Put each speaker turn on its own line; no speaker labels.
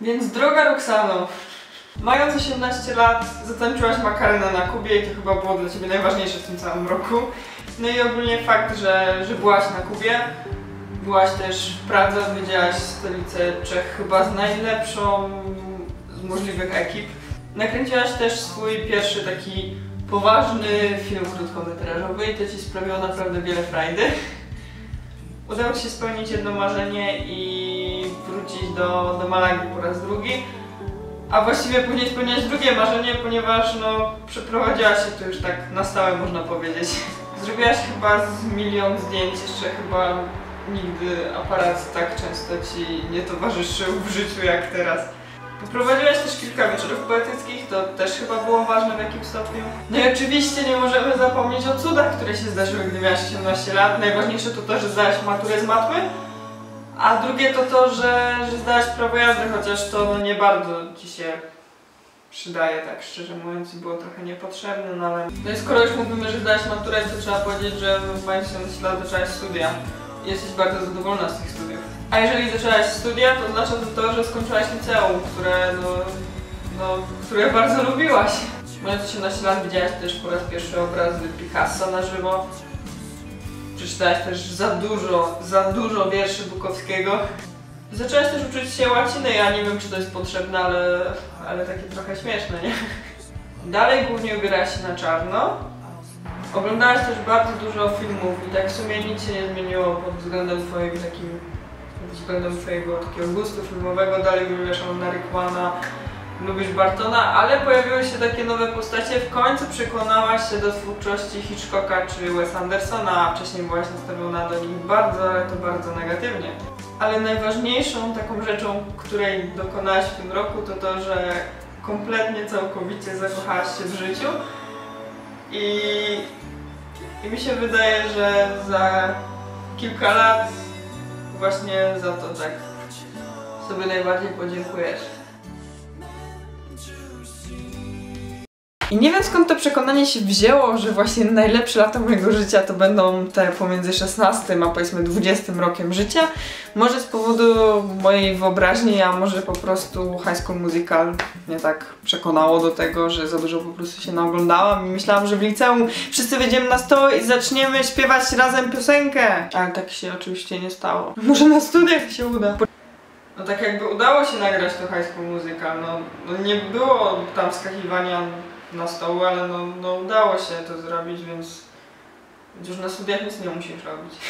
Więc droga Roxano, mając 18 lat zatańczyłaś Makarena na Kubie i to chyba było dla Ciebie najważniejsze w tym całym roku. No i ogólnie fakt, że, że byłaś na Kubie, byłaś też w Pradze, odwiedziałaś stolicę Czech chyba z najlepszą z możliwych ekip. Nakręciłaś też swój pierwszy taki poważny film krótkometrażowy i to Ci sprawiło naprawdę wiele frajdy. Udało się spełnić jedno marzenie i wrócić do, do Malagi po raz drugi. A właściwie później spełniać drugie marzenie, ponieważ no, przeprowadziłaś się tu już tak na stałe można powiedzieć. Zrobiłaś chyba z milion zdjęć, jeszcze chyba nigdy aparat tak często Ci nie towarzyszył w życiu jak teraz. Poprowadziłaś też kilka wieczorów poetyckich, to też chyba było ważne w jakimś stopniu. No i oczywiście nie możemy zapomnieć o cudach, które się zdarzyły, gdy miałaś 18 lat. Najważniejsze to to, że zdałaś maturę z matmy, a drugie to to, że, że zdałaś prawo jazdy, chociaż to no, nie bardzo Ci się przydaje, tak szczerze mówiąc, było trochę niepotrzebne, no ale... No i skoro już mówimy, że zdałaś maturę, to trzeba powiedzieć, że mając 17 lat zaczęłaś studia. Jesteś bardzo zadowolona z tych studiów. A jeżeli zaczęłaś studia, to oznacza to to, że skończyłaś liceum, które no, no, które bardzo lubiłaś. Mając 18 lat widziałaś też po raz pierwszy obrazy Picasso na żywo. Przeczytałaś też za dużo, za dużo wierszy Bukowskiego. Zaczęłaś też uczyć się łaciny, ja nie wiem czy to jest potrzebne, ale, ale takie trochę śmieszne, nie? Dalej głównie ubierałaś się na czarno. Oglądałaś też bardzo dużo filmów i tak w sumie nic się nie zmieniło pod względem twojego takim pod względem twojego takiego gustu filmowego. Dalej uwielbiasz Alana Rykmana, lubisz Bartona, ale pojawiły się takie nowe postacie. W końcu przekonałaś się do twórczości Hitchcocka czy Wes Andersona, a wcześniej byłaś nastawiona do nich bardzo, ale to bardzo negatywnie. Ale najważniejszą taką rzeczą, której dokonałaś w tym roku, to to, że kompletnie, całkowicie zakochałaś się w życiu i, i mi się wydaje, że za kilka lat właśnie za to tak sobie najbardziej podziękujesz. I nie wiem skąd to przekonanie się wzięło, że właśnie najlepsze lata mojego życia to będą te pomiędzy 16 a powiedzmy 20 rokiem życia. Może z powodu mojej wyobraźni, a może po prostu High School Musical mnie tak przekonało do tego, że za dużo po prostu się naoglądałam i myślałam, że w liceum wszyscy wejdziemy na stoł i zaczniemy śpiewać razem piosenkę. Ale tak się oczywiście nie stało. Może na studiach się uda no tak jakby udało się nagrać to High School Musical, no, no nie było tam skakiwania na stołu, ale no, no udało się to zrobić, więc już na studiach nic nie musisz robić.